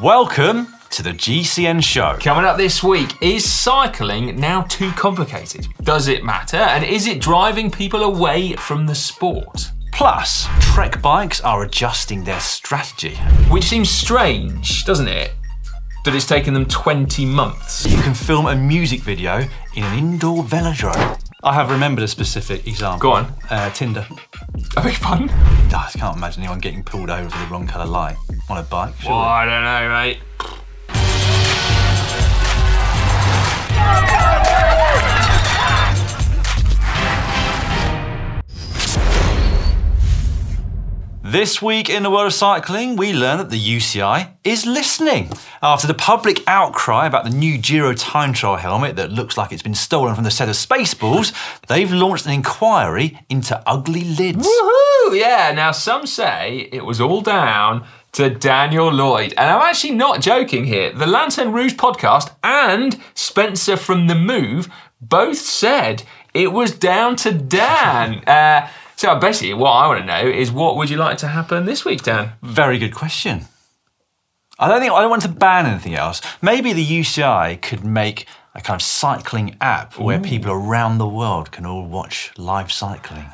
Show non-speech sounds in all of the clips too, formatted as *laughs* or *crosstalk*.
Welcome to the GCN show. Coming up this week, is cycling now too complicated? Does it matter? And is it driving people away from the sport? Plus, Trek bikes are adjusting their strategy. Which seems strange, doesn't it? That it's taken them 20 months. You can film a music video in an indoor velodrome. I have remembered a specific example. Go on. Uh, Tinder. I beg pardon? I can't imagine anyone getting pulled over for the wrong colour light on a bike. Well, I don't know, mate. This week in the world of cycling, we learn that the UCI is listening. After the public outcry about the new Giro time trial helmet that looks like it's been stolen from the set of Spaceballs, they've launched an inquiry into ugly lids. Woohoo! Yeah, now some say it was all down to Daniel Lloyd. And I'm actually not joking here. The Lanterne Rouge podcast and Spencer from The Move both said it was down to Dan. Uh, so basically, what I want to know is what would you like to happen this week, Dan? Very good question. I don't think I don't want to ban anything else. Maybe the UCI could make a kind of cycling app where people around the world can all watch live cycling.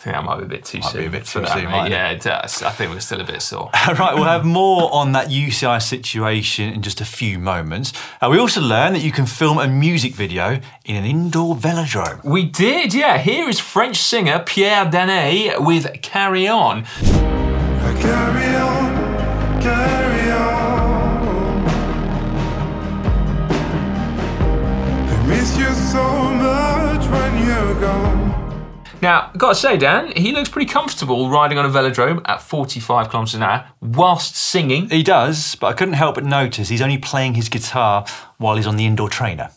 I think that might be a bit too Might be soon. a bit too that, soon, mate. Yeah, it does. I think we're still a bit sore. *laughs* right, we'll have more on that UCI situation in just a few moments. Uh, we also learned that you can film a music video in an indoor velodrome. We did, yeah. Here is French singer Pierre Danet with Carry On. Carry on, carry on. I miss you so much when you're gone. Now, gotta say, Dan, he looks pretty comfortable riding on a velodrome at 45 kilometres an hour whilst singing. He does, but I couldn't help but notice he's only playing his guitar while he's on the indoor trainer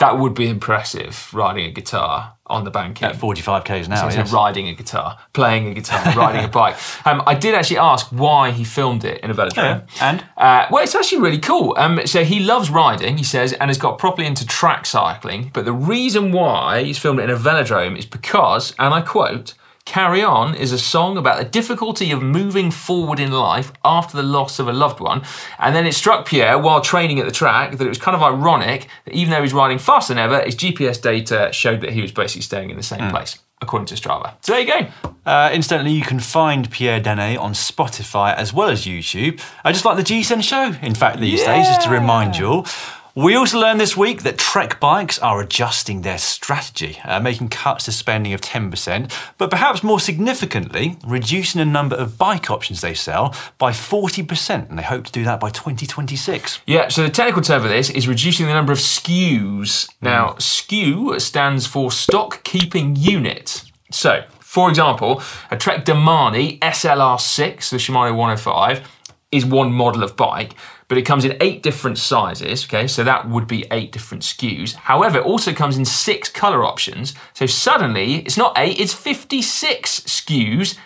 That would be impressive, riding a guitar on the banking. at 45 k's an hour. So yes. riding a guitar, playing a guitar, *laughs* riding a bike. Um, I did actually ask why he filmed it in a velodrome. Yeah, and? Uh, well, it's actually really cool. Um, so he loves riding, he says, and has got properly into track cycling. But the reason why he's filmed it in a velodrome is because, and I quote, Carry On is a song about the difficulty of moving forward in life after the loss of a loved one. And then it struck Pierre while training at the track that it was kind of ironic that even though he's riding faster than ever, his GPS data showed that he was basically staying in the same place, according to Strava. So there you go. Uh, incidentally, you can find Pierre Danet on Spotify as well as YouTube. I just like the GCN show, in fact, these days, just to remind you all. We also learned this week that Trek bikes are adjusting their strategy, uh, making cuts to spending of 10%, but perhaps more significantly, reducing the number of bike options they sell by 40%, and they hope to do that by 2026. Yeah, so the technical term for this is reducing the number of SKUs. Now, SKU stands for stock keeping unit. So, for example, a Trek Domane SLR6, the Shimano 105, is one model of bike, but it comes in eight different sizes, okay, so that would be eight different SKUs. However, it also comes in six color options, so suddenly it's not eight, it's 56 SKUs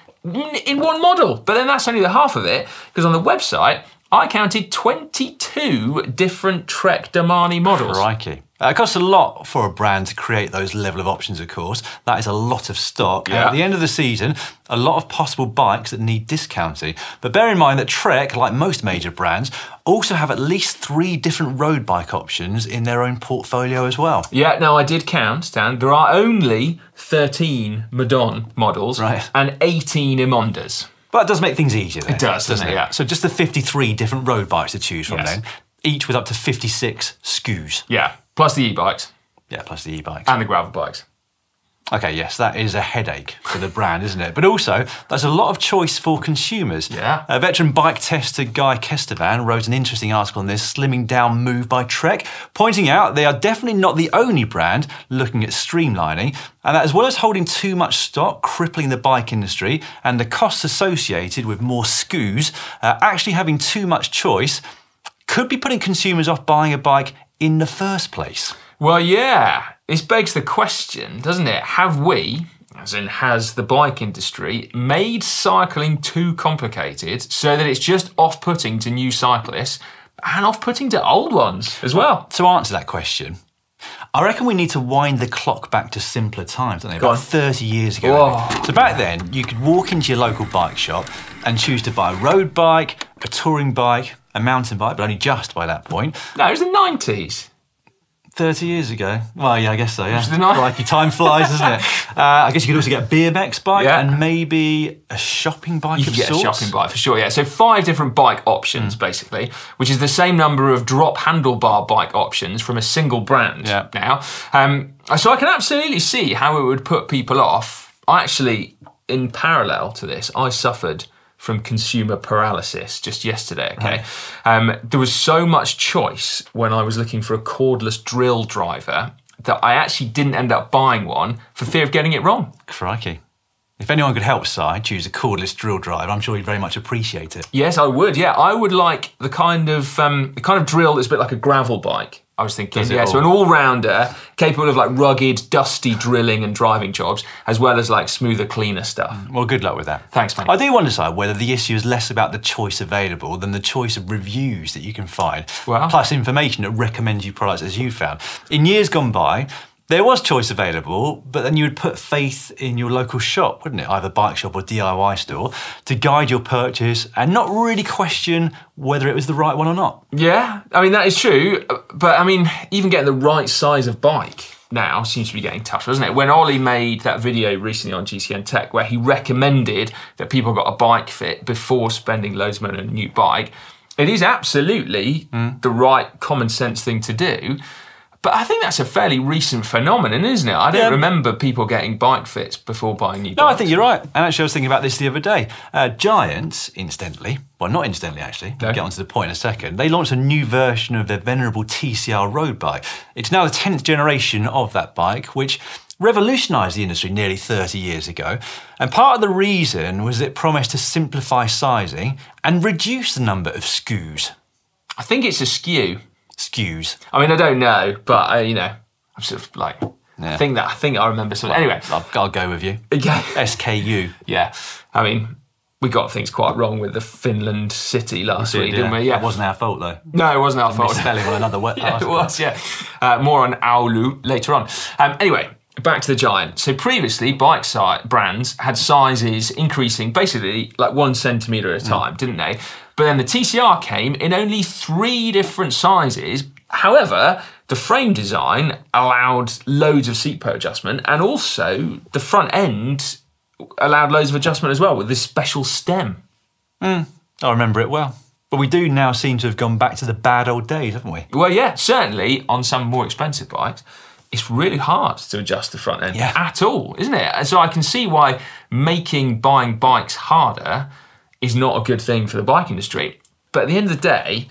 in one model. But then that's only the half of it, because on the website, I counted 22 different Trek Domane models. Crikey. Uh, it costs a lot for a brand to create those level of options, of course. That is a lot of stock. Uh, Yeah. at the end of the season, a lot of possible bikes that need discounting. But bear in mind that Trek, like most major brands, also have at least three different road bike options in their own portfolio as well. Yeah, now I did count, Dan. There are only 13 Madone models Right. and 18 Emondas. But that does make things easier. Then, It does, doesn't it? Yeah. So just the 53 different road bikes to choose from Yes. then, each with up to 56 SKUs. Yeah, plus the e-bikes Yeah, plus the e-bikes. and the gravel bikes. Okay, yes, that is a headache for the brand, isn't it? But also, there's a lot of choice for consumers. Yeah. A veteran bike tester Guy Kesteven wrote an interesting article on this slimming down move by Trek, pointing out they are definitely not the only brand looking at streamlining, and that as well as holding too much stock, crippling the bike industry, and the costs associated with more SKUs, uh, actually having too much choice could be putting consumers off buying a bike in the first place. Well, yeah, this begs the question, doesn't it? Have we, as in has the bike industry, made cycling too complicated so that it's just off putting to new cyclists and off putting to old ones as well? To answer that question, I reckon we need to wind the clock back to simpler times, don't they? About on. 30 years ago. Whoa. So back then, you could walk into your local bike shop and choose to buy a road bike, a touring bike, a mountain bike, but only just by that point. No, it was the 90s. 30 years ago. Well, yeah, I guess so, yeah. Like your time flies, isn't it? *laughs* Uh, I guess you could also get a BMX bike Yeah. and maybe a shopping bike You of get a shopping bike for sure, yeah. So five different bike options, basically, which is the same number of drop handlebar bike options from a single brand Yeah. now. Um, so I can absolutely see how it would put people off. I actually, in parallel to this, I suffered from consumer paralysis just yesterday. Okay, um, there was so much choice when I was looking for a cordless drill driver that I actually didn't end up buying one for fear of getting it wrong. Crikey. If anyone could help Si choose a cordless drill drive, I'm sure he'd very much appreciate it. Yes, I would. Yeah, I would like the kind of um, the kind of drill that's a bit like a gravel bike. I was thinking, Does yeah, so an all? all-rounder capable of like rugged, dusty drilling and driving jobs, as well as like smoother, cleaner stuff. Mm, well, good luck with that. Thanks, mate. I do wonder, Si, whether the issue is less about the choice available than the choice of reviews that you can find, Wow. plus information that recommends you products as you found. In years gone by, there was choice available, but then you would put faith in your local shop, wouldn't it? Either bike shop or DIY store, to guide your purchase and not really question whether it was the right one or not. Yeah, I mean that is true, but I mean even getting the right size of bike now seems to be getting tougher, doesn't it? When Ollie made that video recently on GCN Tech where he recommended that people got a bike fit before spending loads of money on a new bike, it is absolutely mm. the right common sense thing to do. But I think that's a fairly recent phenomenon, isn't it? I don't Yeah. remember people getting bike fits before buying new Bikes. No, I think you're right. And actually, I was thinking about this the other day. Uh, Giant, incidentally, well, not incidentally, actually, No. we'll get onto the point in a second, they launched a new version of their venerable TCR road bike. It's now the 10th generation of that bike, which revolutionised the industry nearly 30 years ago. And part of the reason was it promised to simplify sizing and reduce the number of SKUs. I think it's a skew. SKUs. I mean, I don't know, but uh, you know, I'm sort of like, Yeah. I think that I think I remember something. Anyway, I'll, I'll go with you. yeah, SKU. yeah. I mean, we got things quite wrong with the Finland city last week, didn't we? Yeah. It wasn't our fault, though. no, it wasn't our fault. Spelling on another word. *laughs* yeah, it was. Yeah. Uh, more on Oulu later on. Um, anyway. Back to the Giant. So previously, bike si- brands had sizes increasing basically like one centimetre at a time, didn't they? But then the TCR came in only three different sizes. However, the frame design allowed loads of seat post adjustment, and also the front end allowed loads of adjustment as well with this special stem. Hmm, I remember it well. But we do now seem to have gone back to the bad old days, haven't we? Well, yeah, certainly on some more expensive bikes, it's really hard to adjust the front end Yeah. at all, isn't it? And so I can see why making buying bikes harder is not a good thing for the bike industry. But at the end of the day,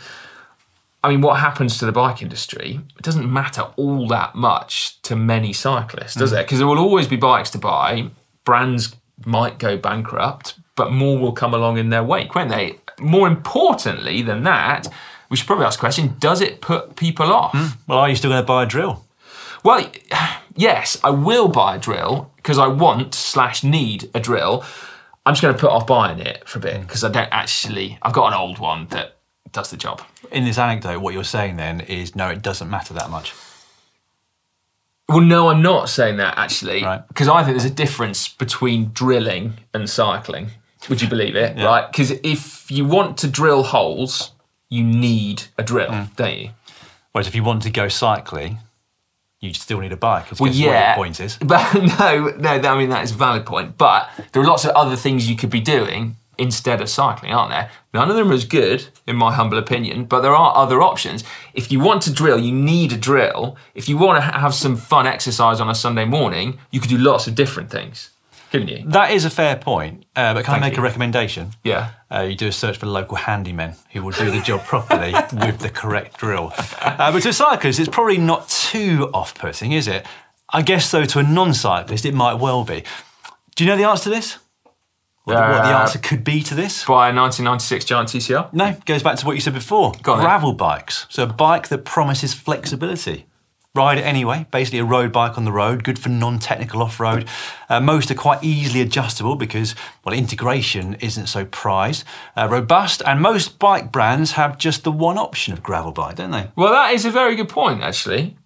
I mean, what happens to the bike industry? It doesn't matter all that much to many cyclists, does hmm. it? Because there will always be bikes to buy. Brands might go bankrupt, but more will come along in their wake, won't they? More importantly than that, we should probably ask the question does it put people off? Hmm. Well, are you still going to buy a drill? Well, *sighs* yes, I will buy a drill because I want slash need a drill. I'm just going to put off buying it for a bit mm. because I don't actually. I've got an old one that does the job. In this anecdote, what you're saying then is no, it doesn't matter that much. Well, no, I'm not saying that actually, Right. because I think there's a difference between drilling and cycling. Would you believe it? Right? Because if you want to drill holes, you need a drill, mm. don't you? Whereas if you want to go cycling, you still need a bike. Well, yeah. point is. *laughs* But no, no, I mean that is a valid point. But there are lots of other things you could be doing instead of cycling, aren't there? None of them are as good, in my humble opinion, but there are other options. If you want to drill, you need a drill. If you want to have some fun exercise on a Sunday morning, you could do lots of different things, couldn't you? That is a fair point. Uh, but can Thank I make you. a recommendation? Yeah. Uh, you do a search for local handymen who will do the job properly *laughs* with the correct drill. Uh, but to a cyclist, it's probably not too off putting, is it? I guess, though, to a non cyclist, it might well be. Do you know the answer to this? What, the, what the Uh, answer could be to this? Buy a 1996 Giant TCR. No, goes back to what you said before. Go on then. Gravel bikes. So a bike that promises flexibility. Ride it anyway, basically a road bike on the road, good for non-technical off-road. Uh, most are quite easily adjustable because, well, integration isn't so prized. Uh, robust, and most bike brands have just the one option of gravel bike, don't they? Well, that is a very good point, actually.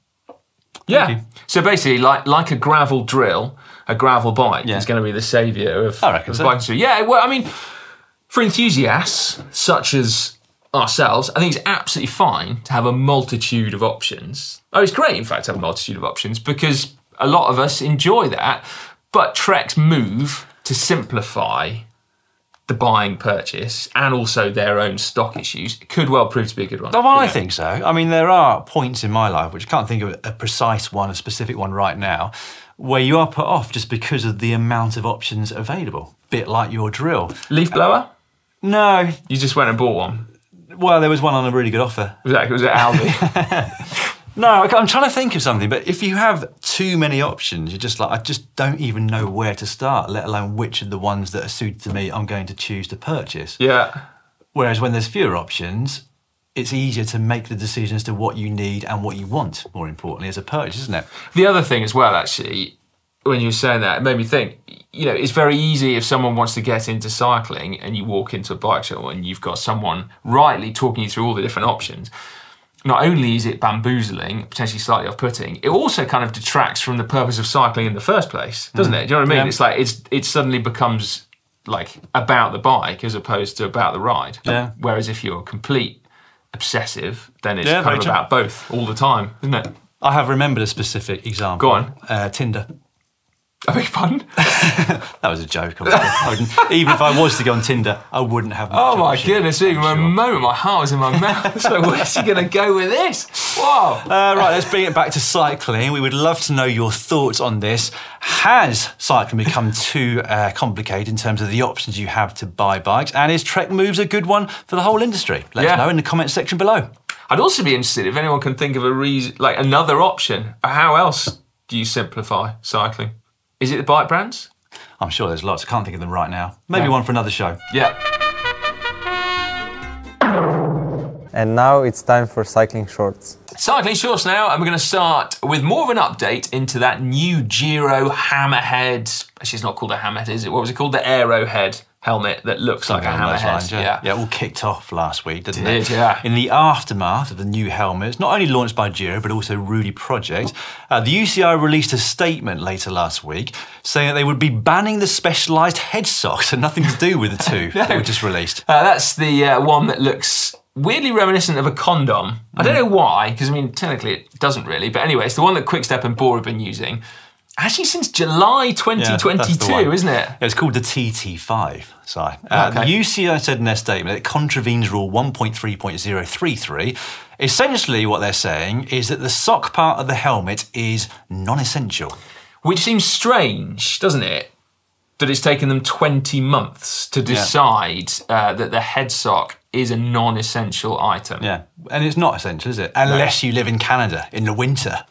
Yeah. So basically, like like a gravel drill, a gravel bike Yeah. is going to be the saviour of, I reckon of so. bike. Yeah. Well, I mean, for enthusiasts such as ourselves, I think it's absolutely fine to have a multitude of options. Oh, it's great, in fact, to have a multitude of options because a lot of us enjoy that. But Trek's move to simplify the buying purchase and also their own stock issues could well prove to be a good one. Well, I think so. I mean, there are points in my life, which I can't think of a precise one, a specific one right now, where you are put off just because of the amount of options available. Bit like your drill. Leaf blower? No, You just went and bought one. Well, there was one on a really good offer. Was that was it Aldi? *laughs* No, I- I'm trying to think of something, but if you have too many options, you're just like, I just don't even know where to start, let alone which of the ones that are suited to me I'm going to choose to purchase. yeah. Whereas when there's fewer options, it's easier to make the decision as to what you need and what you want, more importantly, as a purchase, isn't it? The other thing as well, actually, when you were saying that, it made me think. You know, it's very easy if someone wants to get into cycling and you walk into a bike shop and you've got someone rightly talking you through all the different options. Not only is it bamboozling, potentially slightly off-putting, it also kind of detracts from the purpose of cycling in the first place, doesn't it? Do you know what I mean? Yeah. It's like it's it suddenly becomes like about the bike as opposed to about the ride. Yeah. Whereas if you're a complete obsessive, then it's Yeah, kind of about both all the time, isn't it? I have remembered a specific example. Go on. Uh, Tinder. I beg your pardon? That was a joke. even if I was to go on Tinder, I wouldn't have much Oh my option, goodness, even I'm a moment my heart was in my mouth. *laughs* So where's he going to go with this? Wow. Uh, right, let's bring it back to cycling. We would love to know your thoughts on this. Has cycling become too uh, complicated in terms of the options you have to buy bikes? And is Trek Moves a good one for the whole industry? Let Yeah. us know in the comment section below. I'd also be interested if anyone can think of a reason, like another option. How else do you simplify cycling? Is it the bike brands? I'm sure there's lots. I can't think of them right now. Maybe Yeah. one for another show. Yeah. And now it's time for cycling shorts. Cycling shorts now, and we're going to start with more of an update into that new Giro Hammerhead. Actually, it's not called a Hammerhead, is it? What was it called? The Aerohead helmet that looks like a Something along those Hammerhead. lines, yeah. yeah, all kicked off last week, didn't Did, it? yeah. In the aftermath of the new helmets, not only launched by Giro, but also Rudy Project, uh, the UCI released a statement later last week saying that they would be banning the specialised head socks and nothing to do with the two *laughs* that were just released. Uh, that's the uh, one that looks weirdly reminiscent of a condom. I don't know why, because I mean, technically it doesn't really. But anyway, it's the one that Quickstep and Bora have been using. Actually, since July Yeah, that's the 2022, one. isn't it? Yeah, it's called the TT5. Si. Uh, Okay. The UCI said in their statement it contravenes Rule 1.3.033. Essentially, what they're saying is that the sock part of the helmet is non essential. Which seems strange, doesn't it? That it's taken them 20 months to decide uh, that the head sock is a non essential item. Yeah, and it's not essential, is it? Unless you live in Canada in the winter.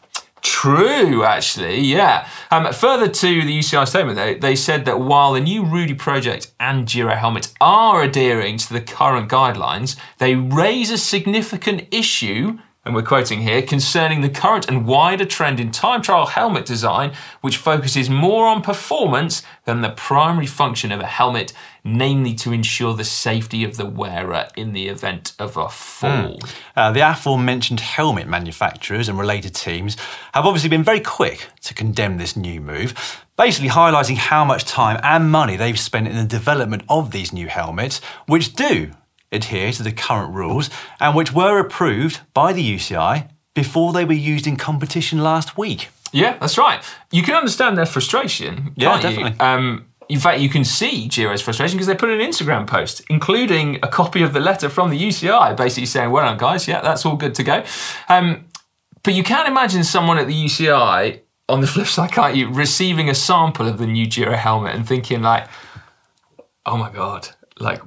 True, actually, yeah. Um, further to the UCI statement, they, they said that while the new Rudy Project and Giro helmets are adhering to the current guidelines, they raise a significant issue, and we're quoting here, concerning the current and wider trend in time trial helmet design, which focuses more on performance than the primary function of a helmet, namely to ensure the safety of the wearer in the event of a fall. Uh, the aforementioned helmet manufacturers and related teams have obviously been very quick to condemn this new move, basically highlighting how much time and money they've spent in the development of these new helmets, which do adhere to the current rules and which were approved by the UCI before they were used in competition last week. Yeah, that's right. You can understand their frustration. Yeah, definitely. You? Um, in fact, you can see Giro's frustration because they put an Instagram post, including a copy of the letter from the UCI, basically saying, "Well done, guys. Yeah, that's all good to go." Um, but you can't imagine someone at the UCI on the *laughs* flip side, can't you, receiving a sample of the new Giro helmet and thinking like, "Oh my god, like,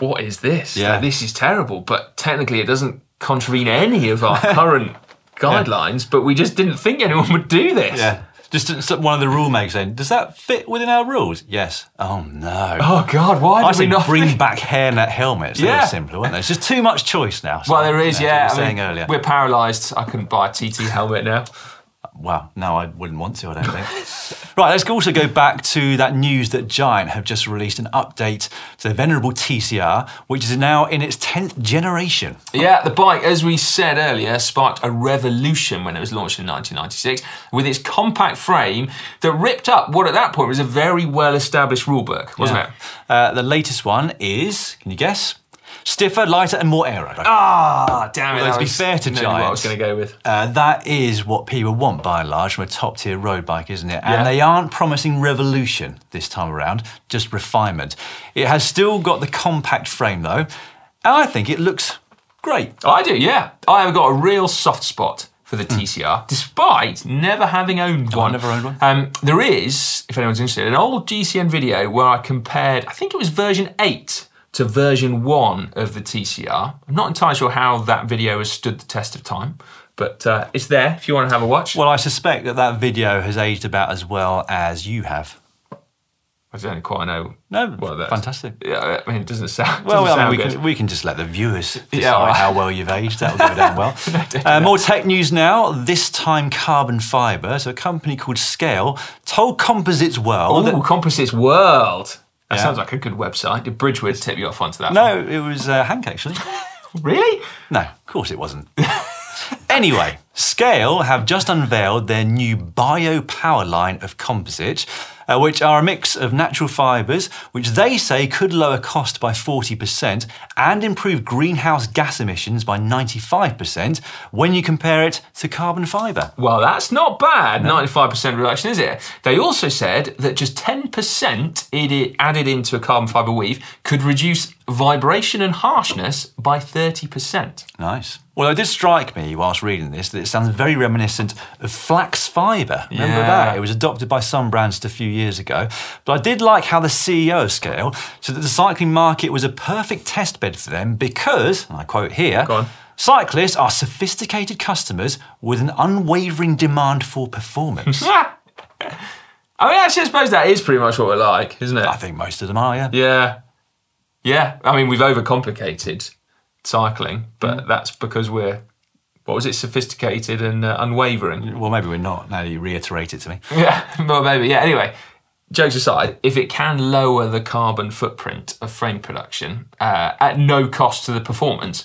what is this? Yeah. Like, this is terrible." But technically, it doesn't contravene any of our *laughs* current guidelines. But we just didn't think anyone would do this. Yeah. Just one of the rule makers saying, does that fit within our rules? Yes. Oh no. Oh God, why I did we not bring think- back hairnet helmets. They Yeah. were simpler, weren't they? It's just too much choice now. Well, there is, you know, yeah. I saying mean, earlier. We're paralysed. I couldn't buy a TT helmet now. Well, no, I wouldn't want to, I don't think. *laughs* right, let's also go back to that news that Giant have just released an update to the venerable TCR, which is now in its 10th generation. Yeah, the bike, as we said earlier, sparked a revolution when it was launched in 1996 with its compact frame that ripped up what at that point was a very well established rulebook, wasn't it? Uh, the latest one is, can you guess? Stiffer, lighter, and more aero. Ah, damn it. That to be fair to what I was going to go with. Uh, that is what people want by and large from a top tier road bike, isn't it? And Yeah. they aren't promising revolution this time around, just refinement. It has still got the compact frame though, and I think it looks great. I do, yeah. I have got a real soft spot for the TCR, despite never having owned one. Hmm. never owned one. Um, there is, if anyone's interested, an old GCN video where I compared, I think it was version 8 to version 1 of the TCR. I'm not entirely sure how that video has stood the test of time, but uh, it's there if you want to have a watch. Well, I suspect that that video has aged about as well as you have. I don't quite know. No, Well, that's- fantastic. Yeah, I mean, it doesn't sound. Well, doesn't I sound mean, we can, we can just let the viewers *laughs* decide Yeah, right. how well you've aged. That will go down well. *laughs* uh, more tech news now. This time, carbon fibre. So, a company called Scale told Composites World. Oh, Composites World. That Yeah. sounds like a good website. Did Bridgewood tip you off onto that? no, it was uh, Hank actually. *laughs* Really? No, of course it wasn't. *laughs* anyway, Scale have just unveiled their new bio power line of composites, uh, which are a mix of natural fibres, which they say could lower cost by 40% and improve greenhouse gas emissions by 95% when you compare it to carbon fibre. Well, that's not bad. 95% reduction, is it? They also said that just 10% added into a carbon fibre weave could reduce vibration and harshness by 30%. Nice. Well, it did strike me whilst reading this that it sounds very reminiscent of flax fibre. Remember Yeah. that? It was adopted by some brands a few years ago. But I did like how the CEO of Scale said that the cycling market was a perfect test bed for them because, and I quote here, cyclists are sophisticated customers with an unwavering demand for performance. *laughs* I mean, actually, I suppose that is pretty much what we're like, isn't it? I think most of them are, yeah. Yeah. Yeah. I mean, we've overcomplicated cycling, but Mm. that's because we're, what was it, sophisticated and uh, unwavering. Well, maybe we're not, now that you reiterate it to me. *laughs* Yeah, well, maybe. Yeah. Anyway, jokes aside, if it can lower the carbon footprint of frame production uh, at no cost to the performance,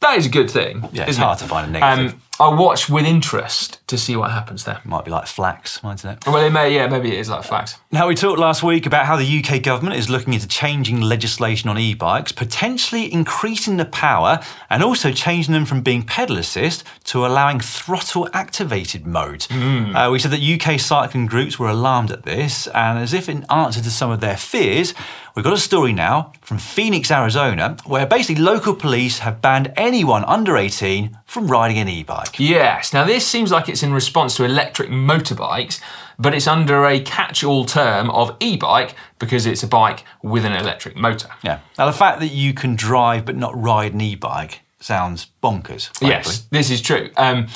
that is a good thing. Yeah, it's hard it? to find a negative. Um, I'll watch with interest to see what happens there. Might be like flax, mightn't it? Well, it may, yeah, maybe it is like flax. Now, we talked last week about how the UK government is looking into changing legislation on e bikes, potentially increasing the power and also changing them from being pedal assist to allowing throttle activated mode. Uh, we said that UK cycling groups were alarmed at this, and as if in answer to some of their fears, we've got a story now from Phoenix, Arizona, where basically local police have banned anyone under 18 from riding an e bike. Yes. Now, this seems like it's in response to electric motorbikes, but it's under a catch all term of e bike because it's a bike with an electric motor. Yeah. Now, the fact that you can drive but not ride an e bike sounds bonkers. frankly. Yes, this is true. Um,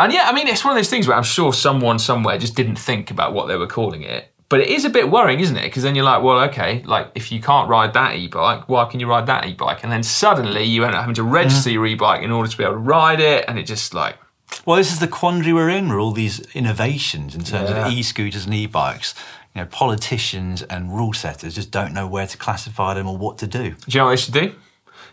and yeah, I mean, it's one of those things where I'm sure someone somewhere just didn't think about what they were calling it. But it is a bit worrying, isn't it? Because then you're like, well, okay, like if you can't ride that e-bike, why can you ride that e-bike? And then suddenly you end up having to register mm. your e-bike in order to be able to ride it, and it just like, Well, this is the quandary we're in. Where all these innovations in terms Yeah. of e-scooters and e-bikes, you know, politicians and rule setters just don't know where to classify them or what to do. do you know what they should do?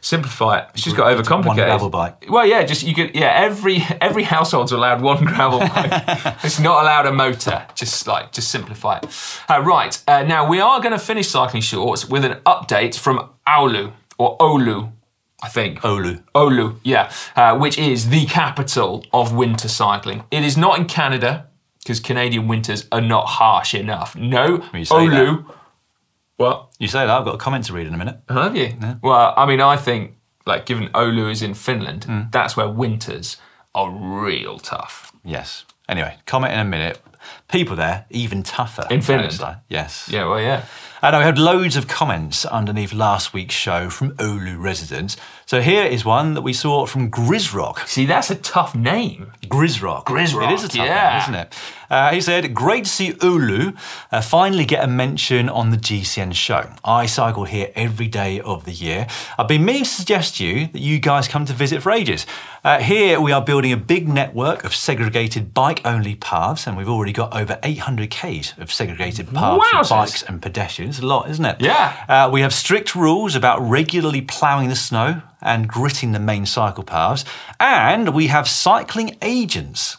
Simplify it. It's just got It's one overcomplicated. gravel bike. Well, yeah, just you could, yeah. Every every household's allowed one *laughs* gravel bike. *laughs* it's not allowed a motor. Just like just simplify it. Uh, right uh, now, we are going to finish cycling shorts with an update from Oulu or Oulu, I think. Olu. Oulu, yeah, uh, which is the capital of winter cycling. It is not in Canada because Canadian winters are not harsh enough. No, say Oulu. What? You say that, I've got a comment to read in a minute. Oh, have you? Well, I mean, I think, like, given Oulu is in Finland, mm. that's where winters are real tough. Yes. Anyway, comment in a minute. People there even tougher. In Finland? Yes. Yeah, well, yeah. And we had loads of comments underneath last week's show from Oulu residents. So here is one that we saw from Grisrock. See, that's a tough name. Grisrock. Grisrock, It is a tough yeah. name, isn't it? Uh, he said, Great to see Oulu uh, finally get a mention on the GCN show. I cycle here every day of the year. I've been meaning to suggest to you that you guys come to visit for ages. Uh, here we are building a big network of segregated bike only paths, and we've already got over 800 Ks of segregated paths Wowzers. for bikes and pedestrians. A lot, isn't it? Yeah. Uh, we have strict rules about regularly ploughing the snow and gritting the main cycle paths, and we have cycling agents.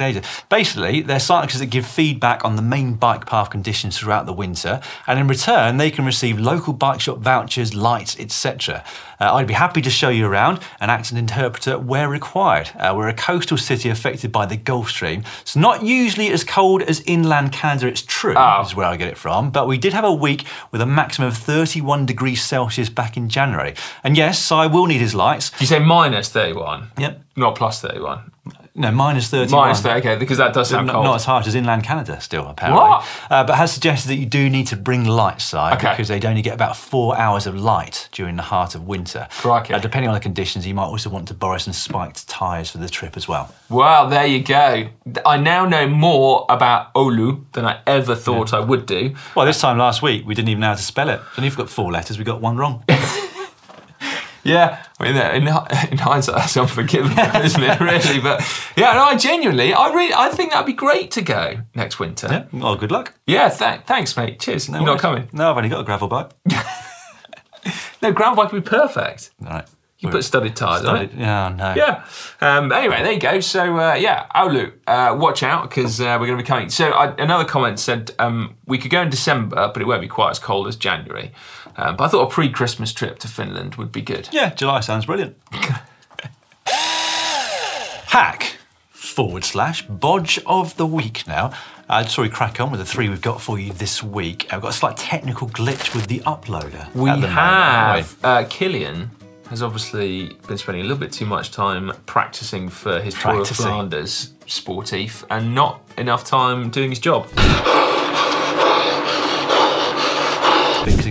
Agents. Basically, they're cyclists that give feedback on the main bike path conditions throughout the winter, and in return, they can receive local bike shop vouchers, lights, etc. Uh, I'd be happy to show you around and act as an interpreter where required. Uh, we're a coastal city affected by the Gulf Stream. It's not usually as cold as inland Canada, it's true, Oh. is where I get it from, but we did have a week with a maximum of 31 degrees Celsius back in January. And yes, I will need his lights. You say minus 31? Yep. Not plus 31. No, minus 31. Minus 30, okay, because that does sound Not, cold. not as harsh as inland Canada, still, apparently. What? Uh, but has suggested that you do need to bring lights, Si, Okay. because they'd only get about four hours of light during the heart of winter. Crikey. Uh, depending on the conditions, you might also want to borrow some spiked tyres for the trip as well. Well, there you go. I now know more about Oulu than I ever thought I would do. Well, this time last week, we didn't even know how to spell it. And you've got four letters, we got one wrong. *laughs* Yeah, I mean, in, *laughs* in hindsight, that's unforgivable, *laughs* isn't it? Really, but yeah, no, I genuinely, I really, I think that'd be great to go next winter. yeah. Well, good luck. Yeah, th- thanks, mate. Cheers. You're not coming. No, I've only got a gravel bike. *laughs* No, gravel bike would be perfect. All right. You put studded tyres on it. Yeah, no. Yeah. Um, anyway, there you go. So uh, yeah, Oulu, uh, watch out because uh, we're going to be coming. So I, another comment said um, we could go in December, but it won't be quite as cold as January. Um, but I thought a pre-Christmas trip to Finland would be good. Yeah, July sounds brilliant. Hack forward slash bodge of the week now. Uh, sorry, crack on with the three we've got for you this week. I've got a slight technical glitch with the uploader. We the have uh, Killian has obviously been spending a little bit too much time practicing for his Tour of Practicing. Flanders sportif and not enough time doing his job. *laughs*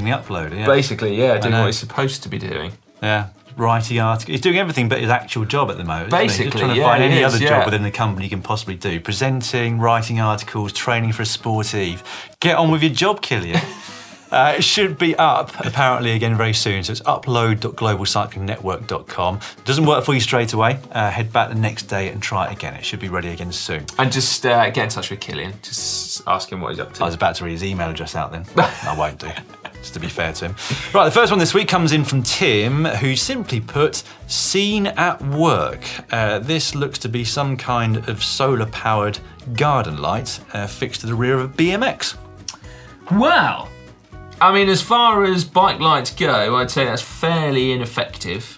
Fixing the uploader, yeah. Basically, yeah, doing what he's supposed to be doing. Yeah, writing articles. He's doing everything but his actual job at the moment. Basically, just trying to yeah, find any is, other yeah. job within the company he can possibly do. Presenting, writing articles, training for a sportive. Get on with your job, Killian. *laughs* Uh, it should be up apparently again very soon. So it's upload.globalcyclingnetwork.com. Doesn't work for you straight away. Uh, head back the next day and try it again. It should be ready again soon. And just uh, get in touch with Killian. Just ask him what he's up to. I was about to read his email address out then. *laughs* I won't do. Just to be fair to him. Right, the first one this week comes in from Tim, who simply put, seen at work. Uh, this looks to be some kind of solar powered garden light uh, fixed to the rear of a BMX. Well, I mean, as far as bike lights go, I'd say that's fairly ineffective,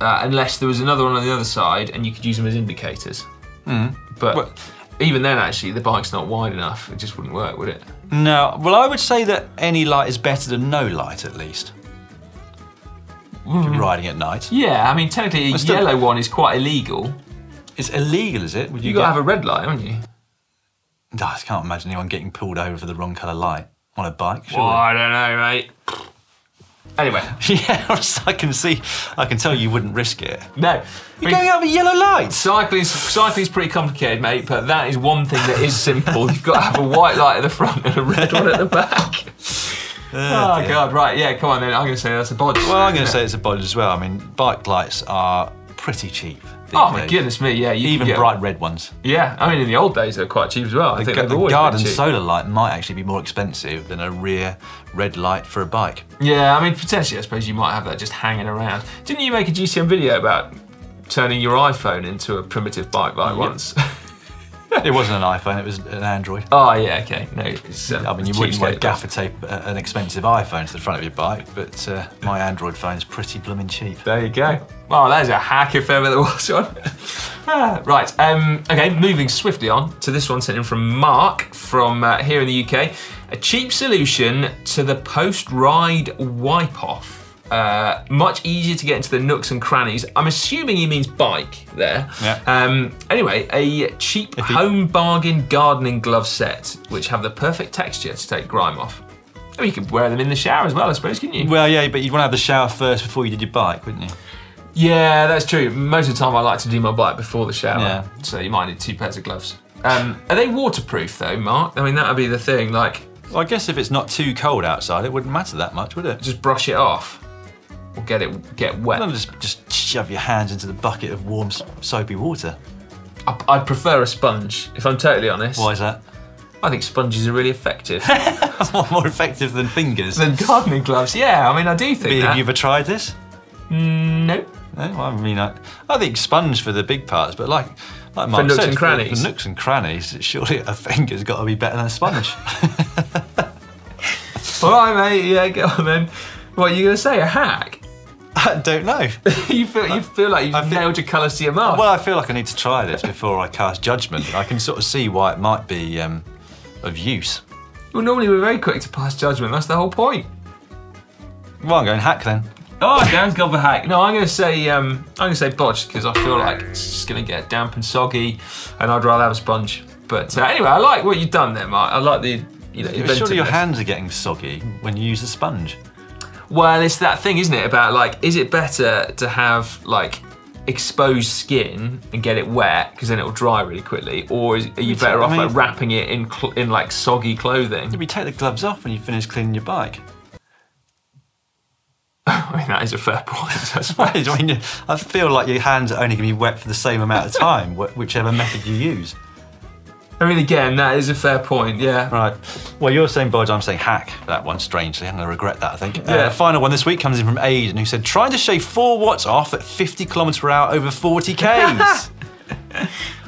uh, unless there was another one on the other side and you could use them as indicators. But Well- even then, actually, the bike's not wide enough. It just wouldn't work, would it? No, well, I would say that any light is better than no light at least. If you're hmm. riding at night. Yeah, I mean, technically, a still- yellow one is quite illegal. It's illegal, is it? Would You you got to have a red light, haven't you? I can't imagine anyone getting pulled over for the wrong colour light on a bike. Well, I don't know, mate. Anyway, *laughs* Yeah, *laughs* I can see. I can tell you wouldn't risk it. no. You're going out with yellow lights. Cycling's, cycling's pretty complicated, mate, but that is one thing that is simple. You've got to have a white light at the front and a red one at the back. *laughs* oh, oh God, right, yeah, come on then. I'm going to say that's a bodge. Well, I'm going to say it's a bodge as well. I mean, bike lights are pretty cheap. Oh, my days. goodness me, yeah. You Even get- bright red ones. Yeah, I mean, in the old days, they were quite cheap as well. I The, think the garden solar light might actually be more expensive than a rear red light for a bike. Yeah, I mean, potentially, I suppose you might have that just hanging around. Didn't you make a GCN video about turning your iPhone into a primitive bike light once? *laughs* It wasn't an iPhone; it was an Android. oh, yeah, okay. No, um, I mean, you wouldn't want to gaffer tape an expensive iPhone to the front of your bike, but uh, my Android phone's pretty blooming cheap. There you go. Well, that is a hack if ever there was one. *laughs* Ah, right. Um, okay, moving swiftly on to this one sent in from Mark from uh, here in the UK. A cheap solution to the post-ride wipe-off. Uh, much easier to get into the nooks and crannies. I'm assuming he means bike there. Yeah. Um, anyway, a cheap he- home bargain gardening glove set, which have the perfect texture to take grime off. Oh, you could wear them in the shower as well, I suppose, couldn't you? Well, yeah, but you'd want to have the shower first before you did your bike, wouldn't you? Yeah, that's true. Most of the time, I like to do my bike before the shower. Yeah. So you might need two pairs of gloves. Um, are they waterproof though, Mark? I mean, that would be the thing. Like, Well, I guess if it's not too cold outside, it wouldn't matter that much, would it? just brush it off, or get it get wet. Well, just just shove your hands into the bucket of warm, soapy water. I- I'd prefer a sponge, if I'm totally honest. Why is that? I think sponges are really effective. *laughs* more, more effective than fingers. than gardening gloves. Yeah, I mean, I do think Have you ever tried this? No. Well, I mean, I, I think sponge for the big parts, but like, like Mark nooks said, and crannies. For, nooks and crannies, surely a finger's got to be better than a sponge. *laughs* All right, mate. Yeah, get on then. What are you going to say? A hack? *laughs* I don't know. *laughs* you feel you feel like you've I think- nailed your colours to your mark. Well, I feel like I need to try this before I cast judgment. I can sort of see why it might be um, of use. well, normally we're very quick to pass judgment. That's the whole point. Well, I'm going hack then. Oh, Dan's gone for hack. No, I'm going to say um, I'm going to say bodge because I feel like it's just going to get damp and soggy, and I'd rather have a sponge. But uh, anyway, I like what you've done there, Mark. I like the you know. But surely your hands are getting soggy when you use a sponge. Well, it's that thing, isn't it? About like, is it better to have like exposed skin and get it wet because then it'll dry really quickly, or is, are you It's- better I off mean- like wrapping it in cl- in like soggy clothing? Maybe take the gloves off when you finish cleaning your bike. *laughs* I mean, that is a fair point. I *laughs* suppose. I mean, I feel like your hands are only going to be wet for the same amount of time, whichever method you use. I mean, again, that is a fair point. Yeah. Right. Well, you're saying bodge, I'm saying hack. That one, strangely. I'm going to regret that, I think. Uh, Yeah. the final one this week comes in from Aiden, who said, trying to shave four watts off at 50 kilometres per hour over 40 Ks. *laughs*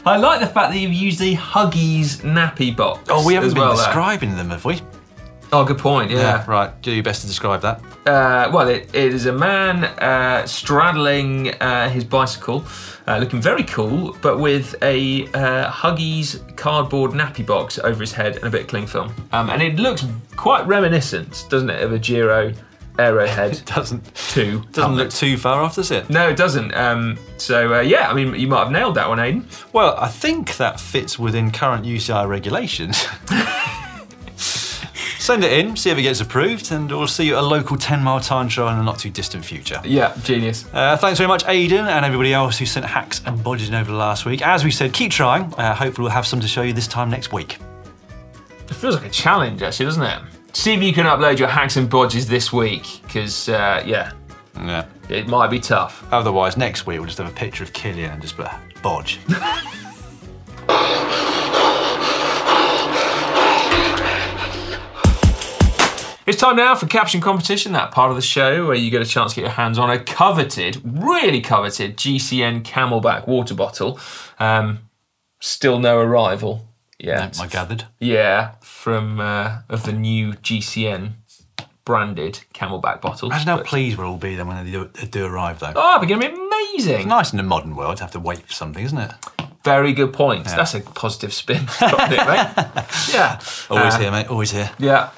I like the fact that you've used the Huggies nappy box. oh, we haven't been well describing them, have we? Oh, good point. Yeah. Right. Do your best to describe that. Uh, well, it, it is a man uh, straddling uh, his bicycle, uh, looking very cool, but with a uh, Huggies cardboard nappy box over his head and a bit of cling film. Um, and it looks quite reminiscent, doesn't it, of a Giro Aerohead *laughs* Doesn't 2. doesn't look too far off, does it? No, it doesn't. Um, so, uh, yeah, I mean, you might have nailed that one, Aiden. Well, I think that fits within current UCI regulations. *laughs* Send it in, see if it gets approved, and we'll see you at a local 10 mile time trial in the not too distant future. Yeah, genius. Uh, thanks very much, Aidan, and everybody else who sent hacks and bodges in over the last week. As we said, keep trying. Uh, hopefully, we'll have some to show you this time next week. It feels like a challenge, actually, doesn't it? See if you can upload your hacks and bodges this week, because, uh, yeah, Yeah. it might be tough. Otherwise, next week we'll just have a picture of Killian and just put bodge. *laughs* It's time now for Caption Competition, that part of the show where you get a chance to get your hands on a coveted, really coveted GCN CamelBak water bottle. Um, still no arrival yet. I gathered. Yeah, from uh, of the new GCN branded CamelBak bottles. Imagine how pleased we'll all be then when they do, they do arrive, though. Oh, they're going to be amazing. It's nice in the modern world to have to wait for something, isn't it? Very good point. That's a positive spin. *laughs* It, mate. *laughs* Yeah. Always Uh, here, mate. Always here. Yeah.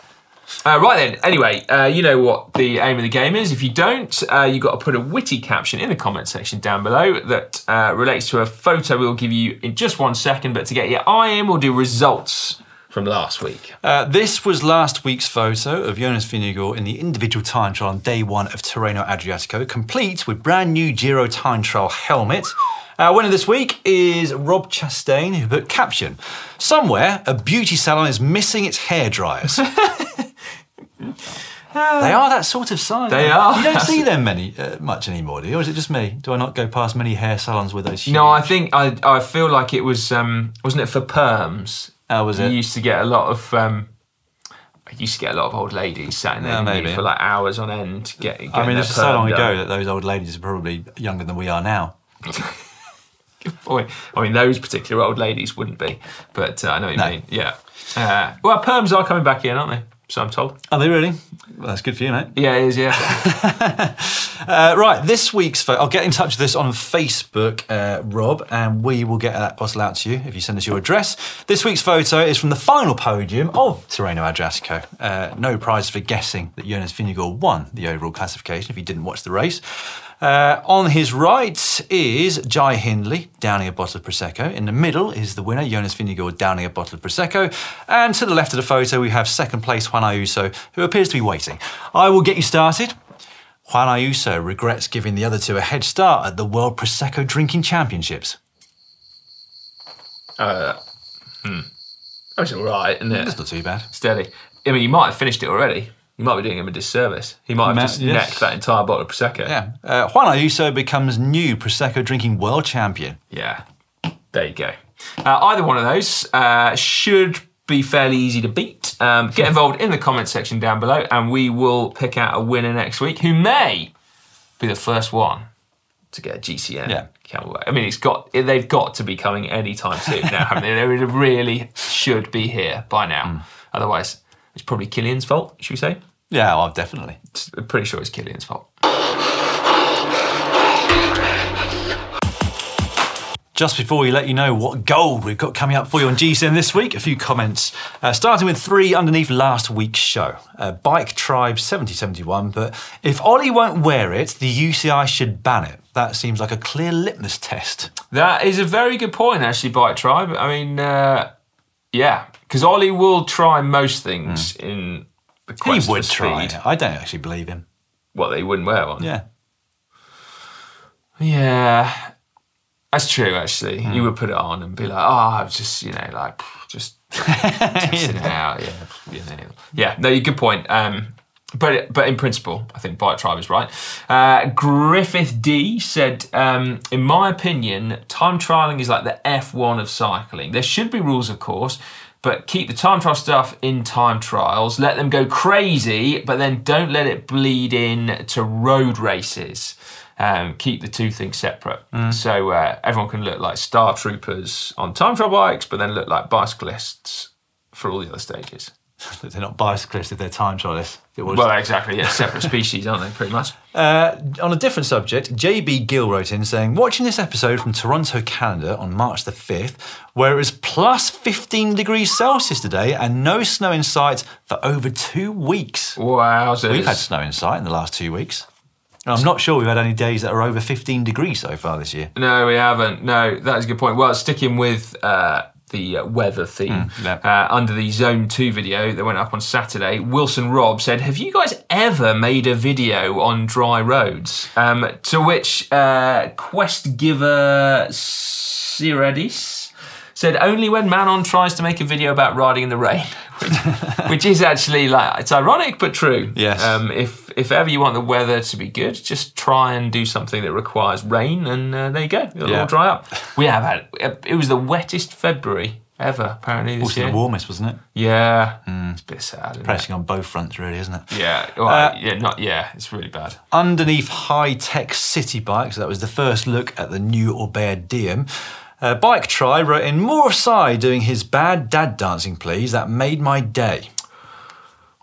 Uh, right then. Anyway, uh, you know what the aim of the game is. If you don't, uh, you've got to put a witty caption in the comment section down below that uh, relates to a photo we'll give you in just one second. But to get your eye in, we'll do results from last week. Uh, this was last week's photo of Jonas Vingegaard in the individual time trial on day one of Tirreno Adriatico, complete with brand new Giro time trial helmet. Our winner this week is Rob Chastain, who put caption: "Somewhere a beauty salon is missing its hair dryers." *laughs* they are that sort of size. They aren't. You don't see *laughs* them many uh, much anymore, do you? Or is it just me? Do I not go past many hair salons with those? Huge... No, I think I, I feel like it was um, wasn't it for perms? How was You it? used to get a lot of. Um, I used to get a lot of old ladies sat in there Yeah, maybe. for like hours on end. Get, getting I mean, it's so long ago that those old ladies are probably younger than we are now. *laughs* *laughs* Boy, I mean, those particular old ladies wouldn't be, but uh, I know what you No. mean. Yeah. Uh, well, perms are coming back in, aren't they? so I'm told. Are they really? Well, that's good for you, mate. Yeah, it is, yeah. *laughs* Uh, right, this week's photo, I'll get in touch with this on Facebook, uh, Rob, and we will get that postal out to you if you send us your address. This week's photo is from the final podium of Tirreno Adriatico. Uh, no prize for guessing that Jonas Vingegaard won the overall classification if you didn't watch the race. Uh, on his right is Jai Hindley downing a bottle of Prosecco. In the middle is the winner, Jonas Vingegaard, downing a bottle of Prosecco. And to the left of the photo, we have second place Juan Ayuso, who appears to be waiting. I will get you started. Juan Ayuso regrets giving the other two a head start at the World Prosecco Drinking Championships. That's all right, isn't it? That's not too bad. Steady. I mean, you might have finished it already. You might be doing him a disservice. He might have just yes. necked that entire bottle of Prosecco. Yeah. Uh, Juan Ayuso becomes new Prosecco drinking world champion. Yeah. There you go. Uh, either one of those uh, should be fairly easy to beat. Um, get involved in the comment section down below, and we will pick out a winner next week who may be the first one to get a GCN Yeah. I mean, it's got they've got to be coming anytime soon now, haven't they? They really should be here by now. Otherwise, it's probably Killian's fault. Should we say? Yeah, well, definitely. I'm pretty sure it's Killian's fault. Just before we let you know what gold we've got coming up for you on GCN this week, a few comments. Uh, starting with three underneath last week's show. Uh, Bike Tribe 7071, but if Ollie won't wear it, the UCI should ban it. That seems like a clear litmus test. That is a very good point, actually, Bike Tribe. I mean, uh, yeah, because Ollie will try most things in the He quest would for try. speed. it. I don't actually believe him. Well, they wouldn't wear one. Yeah. Yeah, that's true. Actually, Hmm. you would put it on and be like, "Oh, I've just you know, like just *laughs* testing it out." Yeah, you know. yeah. No, good point. Um, but but in principle, I think Bike Tribe is right. Uh, Griffith D said, um, "In my opinion, time trialing is like the F1 of cycling. There should be rules, of course." But keep the time trial stuff in time trials. Let them go crazy, but then don't let it bleed in to road races. Um, keep the two things separate. So uh, everyone can look like star troopers on time trial bikes, but then look like bicyclists for all the other stages. They're not bicyclists if they're time trialists. It was. Well, exactly. Yeah, separate species, aren't they? Pretty much. Uh, on a different subject, JB Gill wrote in saying, watching this episode from Toronto, Canada on March the 5th, where it was plus 15 degrees Celsius today and no snow in sight for over two weeks. Wow. We've had snow in sight in the last two weeks. And I'm not sure we've had any days that are over 15 degrees so far this year. No, we haven't. No, that is a good point. Well, sticking with uh, the uh, weather theme, yeah. uh, under the Zone 2 video that went up on Saturday, Wilson Rob said, Have you guys ever made a video on dry roads? Um, to which uh, Quest Giver Siradis said, Only when Manon tries to make a video about riding in the rain. *laughs* Which, which is actually like it's ironic but true. Yes. Um, if if ever you want the weather to be good, just try and do something that requires rain, and uh, there you go. It'll Yeah. all dry up. *laughs* We have had it was the wettest February ever apparently this Also year. the warmest, wasn't it? Yeah, it's a bit sad. It? Pressing on both fronts, really, isn't it? Yeah, well, Uh, yeah, not yeah. It's really bad. underneath high-tech city bikes. That was the first look at the new Orbea Diem. Uh, Bike Tribe wrote in more Si doing his bad dad dancing, please. That made my day.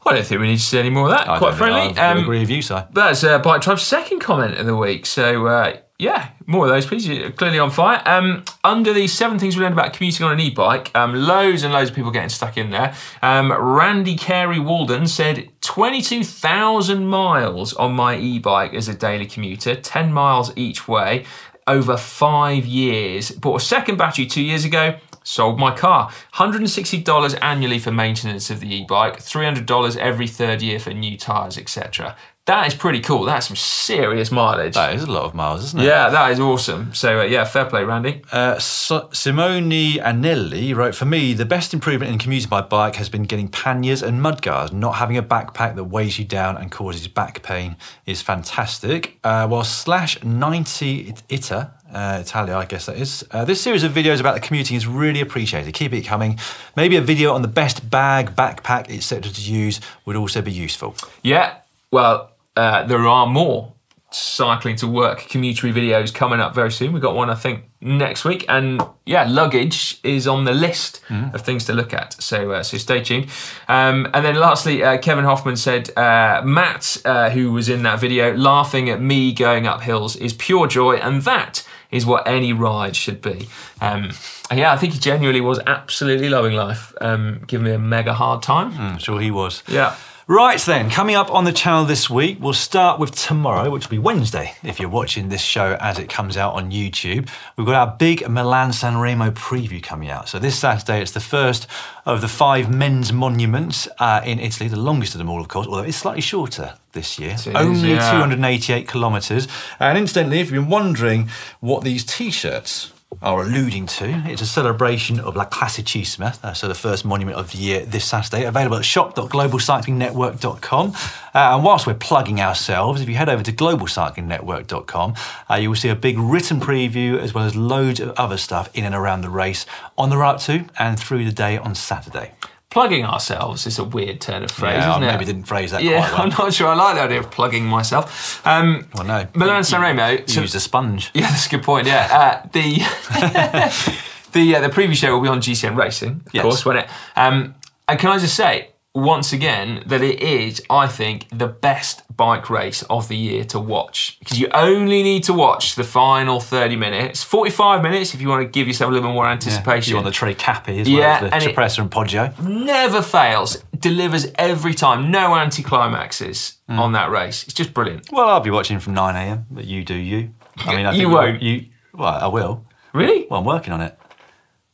I don't think we need to see any more of that. I Quite friendly. I Um, agree with you, Si. That's uh, Bike Tribe's second comment of the week. So, uh, yeah, more of those, please. You're clearly on fire. Um, under the seven things we learned about commuting on an e bike, um, loads and loads of people getting stuck in there. Um, Randy Carey Walden said 22,000 miles on my e bike as a daily commuter, 10 miles each way, over five years. Bought a second battery two years ago. Sold my car. $160 annually for maintenance of the e-bike, $300 every third year for new tyres, etc. That is pretty cool. That's some serious mileage. That is a lot of miles, isn't it? Yeah, that is awesome. So uh, yeah, fair play, Randy. Uh, so- Simone Anelli wrote, For me, the best improvement in commuting by bike has been getting panniers and mudguards. Not having a backpack that weighs you down and causes back pain is fantastic. Uh, while slash 90 Ita, uh, Italia, I guess that is. Uh, this series of videos about the commuting is really appreciated. Keep it coming. Maybe a video on the best bag, backpack, etc. to use would also be useful. Yeah, well, uh, there are more cycling to work commutery videos coming up very soon. We've got one, I think, next week. And yeah, luggage is on the list Mm. of things to look at. So uh, so stay tuned. Um, and then lastly, uh, Kevin Hoffman said, uh, Matt, uh, who was in that video, laughing at me going up hills is pure joy. And that is what any ride should be. Um, and yeah, I think he genuinely was absolutely loving life, um, giving me a mega hard time. I'm sure he was. Yeah. Right then, coming up on the channel this week, we'll start with tomorrow, which will be Wednesday, if you're watching this show as it comes out on YouTube. We've got our big Milan San Remo preview coming out. So this Saturday, it's the first of the five men's monuments uh, in Italy, the longest of them all, of course, although it's slightly shorter this year. Is, Only yeah. 288 kilometres. And incidentally, if you've been wondering what these t-shirts are alluding to. It's a celebration of La Classicissima, uh, so the first monument of the year this Saturday, available at shop.globalcyclingnetwork.com. Uh, and whilst we're plugging ourselves, if you head over to globalcyclingnetwork.com, uh, you will see a big written preview as well as loads of other stuff in and around the race on the route to and through the day on Saturday. Plugging ourselves is a weird turn of phrase, yeah, isn't it? maybe didn't phrase that Yeah, quite well. *laughs* I'm not sure I like the idea of plugging myself. Um, Well, no. Milan You- San Remo. So- used a sponge. *laughs* yeah, that's a good point. Yeah, uh, the *laughs* the uh, the preview show will be on GCN Racing, of Yes. course, won't it? Um, and can I just say once again that it is, I think, the best bike race of the year to watch because you only need to watch the final 30 minutes, 45 minutes if you want to give yourself a little bit more anticipation. You want the Tre Capi as Yeah, well as the Cipressa and Poggio. never fails, delivers every time, no anticlimaxes Mm. on that race. It's just brilliant. Well, I'll be watching from 9 a.m., but you do you. I mean, I You think won't. You, well, I will. Really? Well, I'm working on it.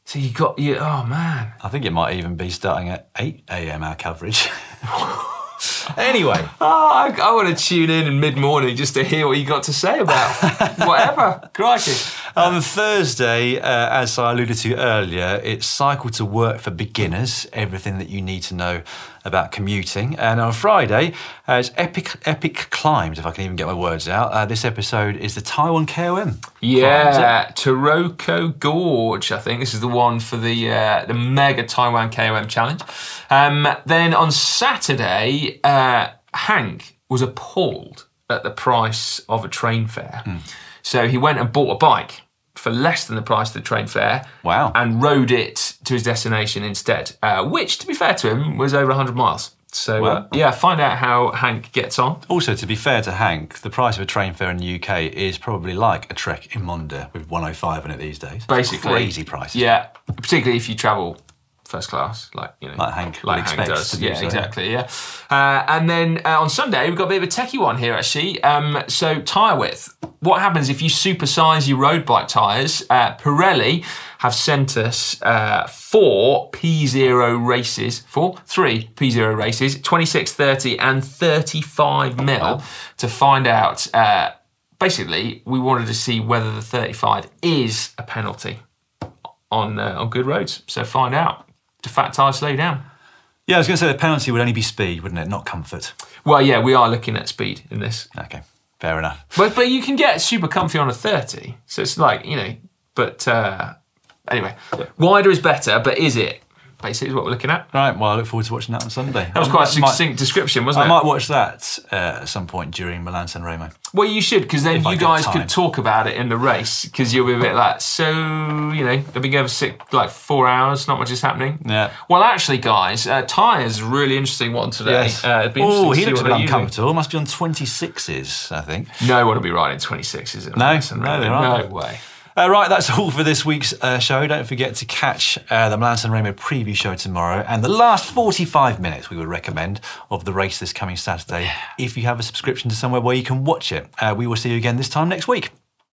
So you got you. Oh man. I think it might even be starting at 8 a.m. our coverage. *laughs* anyway, Oh, I, I want to tune in in mid morning just to hear what you got to say about *laughs* whatever. Crikey. On Thursday, uh, as I alluded to earlier, it's cycle to work for beginners, everything that you need to know about commuting. And on Friday, uh, it's epic, epic climbs, if I can even get my words out. Uh, this episode is the Taiwan KOM. Yeah, Taroko Gorge. I think this is the one for the uh, the mega Taiwan KOM challenge. Um, then on Saturday, uh, Hank was appalled at the price of a train fare, so he went and bought a bike for less than the price of the train fare. Wow. And rode it to his destination instead, uh, which, to be fair to him, was over 100 miles. So uh, yeah, find out how Hank gets on. Also, to be fair to Hank, the price of a train fare in the UK is probably like a Trek Emonda with 105 in it these days. Basically, Crazy prices. Yeah, particularly if you travel first class, like you know, Like Hank like Hank does. Yeah, so. exactly. Yeah, uh, and then uh, on Sunday we've got a bit of a techie one here actually. Um, so tire width. What happens if you supersize your road bike tires? Uh, Pirelli have sent us uh, four P Zero Races, four, three P Zero Races, 26, 30, and 35 mil to find out. Uh, basically, we wanted to see whether the 35 is a penalty on uh, on good roads. So find out. Do fat tyres slow down? Yeah, I was going to say the penalty would only be speed, wouldn't it? Not comfort. Well, yeah, we are looking at speed in this, Okay, fair enough. but but you can get super comfy on a thirty. So it's like you know, but uh, anyway, wider is better. But is it? Basically, is what we're looking at. Right, well, I look forward to watching that on Sunday. That was quite a succinct description, wasn't I it? I might watch that uh, at some point during Milan San Remo. Well, you should, because then If you guys could talk about it in the race, because you'll be a bit like, so, you know, I've been going for six, like four hours, not much is happening. Yeah. Well, actually, guys, uh, tyres, really interesting one today. Uh, it'd oh, he looks a bit uncomfortable. Must be on 26s, I think. No one will be riding 26s. No, Listen, no, they're not. No way. Uh, right, that's all for this week's uh, show. Don't forget to catch uh, the Milan San Remo preview show tomorrow and the last 45 minutes we would recommend of the race this coming Saturday if you have a subscription to somewhere where you can watch it. Uh, we will see you again this time next week.